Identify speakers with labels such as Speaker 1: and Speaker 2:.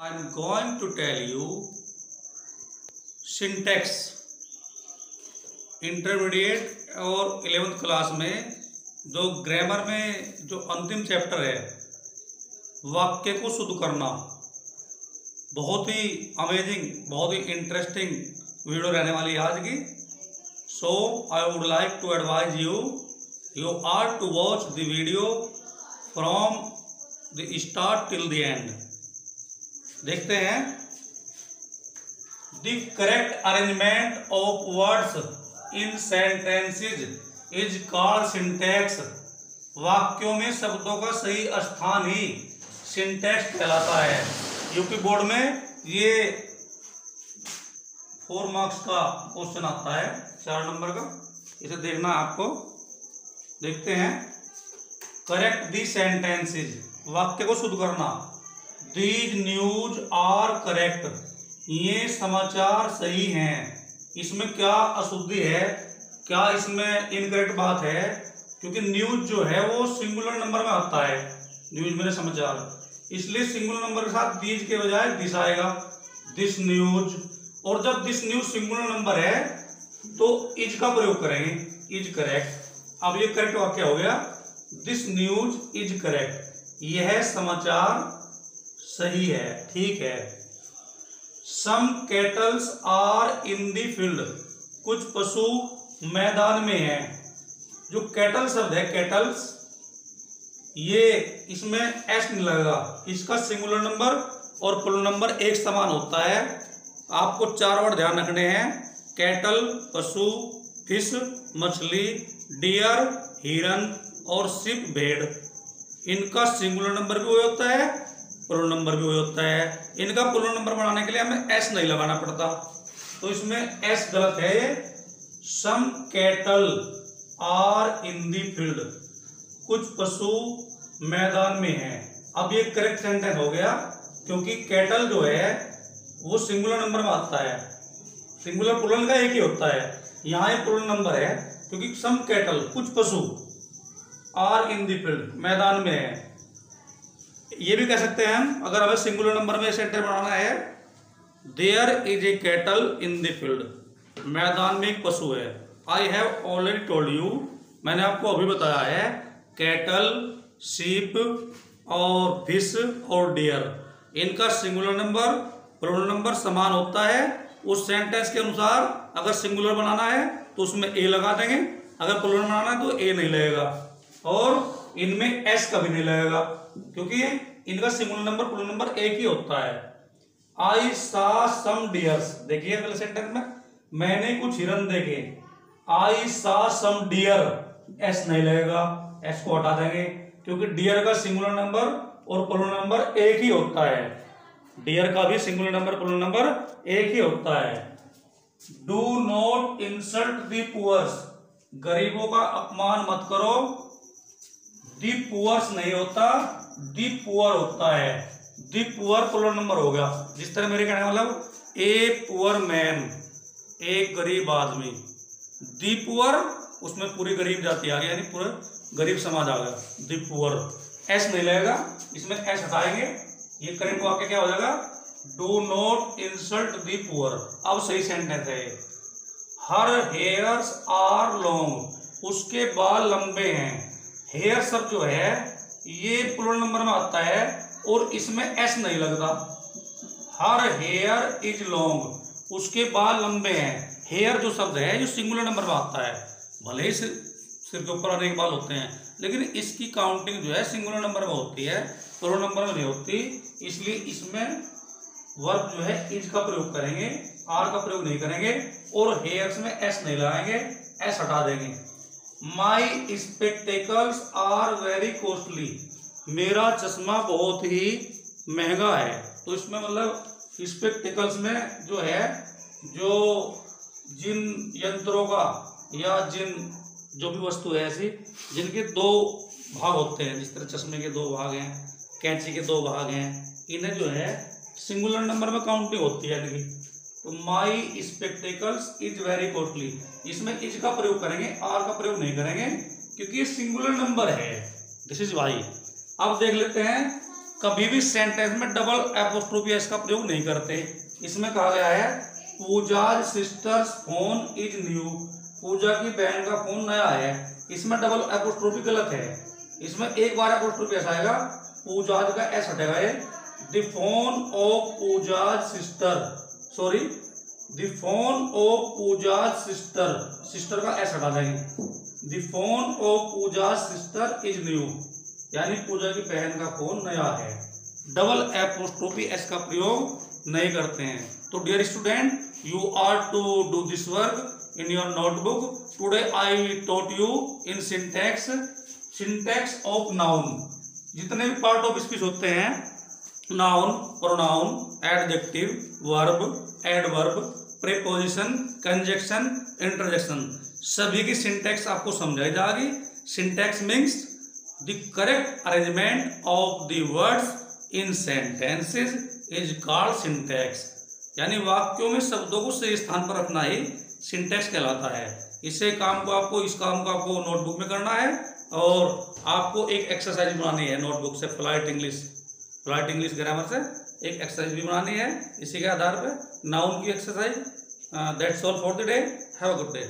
Speaker 1: I'm going to tell you syntax intermediate और eleventh class में जो ग्रामर में जो अंतिम चैप्टर है, वाक्य को शुद्ध करना। बहुत ही अमेजिंग बहुत ही इंटरेस्टिंग वीडियो रहने वाली है आज की। So I would like to advise you you are to watch the video from the start till the end देखते हैं। The correct arrangement of words in sentences is called syntax वाक्यों में शब्दों का सही स्थान ही सिंटेक्स कहलाता है। यूपी बोर्ड में ये फोर मार्क्स का क्वेश्चन आता है, चार नंबर का। इसे देखना आपको। देखते हैं। करेक्ट दी सेंटेंसेज वाक्य को शुद्ध करना। दीज न्यूज़ आर करेक्ट ये समाचार सही हैं। इसमें क्या अशुद्धि है? क्या इसमें इनकरेक्ट बात है? क्योंकि न्यूज़ जो है, वो सिंगुलर नंबर में आता है। न्यूज़ मेरे समाचार। इसलिए सिंगुलर नंबर के साथ दीज के बजाय दिस आएगा। दिस न्यूज़ और जब दिस न्यूज़ सिंगुलर नंबर है तो इज़ का प्रयोग करेंगे। इज़ करेक्ट अब ये करेक्ट वाक्य हो गया। दिस न्यूज़ इज़ करेक्ट यह समाचार। सही है, ठीक है। Some cattles are in the field कुछ पशु मैदान में हैं। जो कैटल शब्द है कैटल्स ये इसमें एस नहीं लगेगा। इसका सिंगुलर नंबर और पुल नंबर एक समान होता है। आपको चार वर्ड ध्यान रखने हैं। कैटल पशु फ़िश मछली डियर हिरन और सिप भेड़। इनका सिंगुलर नंबर भी वही होता है। पुल नंबर भी वही होता है। इनका पुल नंबर बनाने के लिए हमें एस नहीं लगाना पड़ता। तो इसमें एस गलत है ये। Some cattle are in the field. कुछ पशु मैदान में हैं। अब ये करेक्ट सेंटेंस हो गया, क्योंकि कैटल जो है, वो सिंगुलर नंबर में आता है। सिंगुलर पुलन का एक ही होता है। यहाँ ये पुलन नंबर है, क्योंकि सम कैटल, कुछ पशु आर इन दी फ़ील्ड, मैदान में है। ये भी कह सकते हैं हम, अगर हमें सिंगुलर नंबर में सेंटर बनाना है there is a cattle in the field मैदान में एक पशु है। I have already told you मैंने आपको अभी बताया है कैटल सीप और फ़िश और डियर इनका सिंगुलर नंबर प्लूरल नंबर समान होता है। उस सेंटेंस के अनुसार अगर सिंगुलर बनाना है तो उसमें ए लगा देंगे। अगर प्लूरल बनाना है तो ए नहीं लगेगा। और इनमें एस कभी नहीं लगेगा। क्योंकि इनका सिंगुलर नंबर पुल नंबर एक ही होता है। आई सा सम डियर्स देखिए अगले सेंटेंस में। मैंने कुछ हिरन देखे। आई सा सम डियर एस नहीं लगेगा। एस को हटा देंगे। क्योंकि डियर का सिंगुलर नंबर और पुल नंबर एक ही होता है। डियर का भी सिंगुलर नंबर पुल नंबर एक ही होता है। Do not insult the poors गरीबों का अपमान मत करो। दी पुअर्स नहीं होता दी पुअर होता है। दी पुअर पुअर नंबर हो गया। जिस तरह मेरे कहने मतलब ए पुअर मैन एक गरीब आदमी। दी पुअर उसमें पूरी गरीब जाति आ गई, यानी पूरा गरीब समाज आ गया। दी पुअर एस नहीं लगेगा, इसमें एस हटाएँगे। ये करेक्ट वाक्य क्या हो जाएगा? Do not insult the poor अब सही सेंटेंस है हर हेयर्स आर लॉन्ग उसके बाल लंबे हैं। हेयर सब जो है, ये प्लूरल नंबर में आता है और इसमें एस नहीं लगता। हर हेयर इज़ लॉन्ग उसके बाल लंबे हैं। हेयर जो शब्द है जो सिंगुलर नंबर में आता है। भले ही सिर सिर के ऊपर अनेक बाल होते हैं, लेकिन इसकी काउंटिंग जो है सिंगुलर नंबर में होती है प्लूरल नंबर में नहीं होती। इसलिए इसमें वर्ब जो है इज़ का प्रयोग करेंगे आर का प्रयोग नहीं करेंगे और हेयर्स में एस नहीं लगाएँगे एस हटा देंगे। My spectacles are very costly मेरा चश्मा बहुत ही महँगा है। तो इसमें मतलब स्पेक्टिकल्स में जो है, जो जिन यंत्रों का या जिन, जो भी वस्तु है ऐसी, जिनके दो भाग होते हैं, जिस तरह चश्मे के दो भाग हैं, कैंची के दो भाग हैं, इन्हें जो है सिंगुलर नंबर में काउंटिंग होती है। इनकी तो my spectacles is very costly इसमें इज़ का प्रयोग करेंगे आर का प्रयोग नहीं करेंगे, क्योंकि ये सिंगुलर नंबर है। दिस इज़ वाई अब देख लेते हैं, कभी भी सेंटेंस में डबल एपोस्ट्रोफी का प्रयोग नहीं करते। इसमें कहा गया है, Pooja sisters phone is new Pooja की बहन का फ़ोन नया है। इसमें डबल एपोस्ट्रोफी गलत है। इसमें एक बार एपोस्ट्रोफी ऐसा आएगा, पूजा का एस हटेगा ये। The phone of Pooja sister sorry the phone of Pooja sister sister का ऐसा हटा देंगे। Of Pooja sister is new यानी पूजा की बहन का फ़ोन नया है। डबल एपोस्ट्रोफी एस का प्रयोग नहीं करते हैं। तो dear student you are to do this work in your notebook today I taught you in syntax syntax of noun जितने भी पार्ट ऑफ़ स्पीच होते हैं noun pronoun adjective verb adverb preposition conjunction interjection सभी की syntax आपको समझाई जाएगी। Syntax means The correct arrangement of the words in sentences is called syntax. यानी वाक्यों में शब्दों को सही स्थान पर रखना ही सिंटेक्स कहलाता है। इसे काम को आपको, इस काम को आपको नोटबुक में करना है और आपको एक एक्सरसाइज बनानी है नोटबुक से flight English flight English grammar से एक एक्सरसाइज भी बनानी है। इसी के आधार पर नाउन की exercise that all for the day have a good day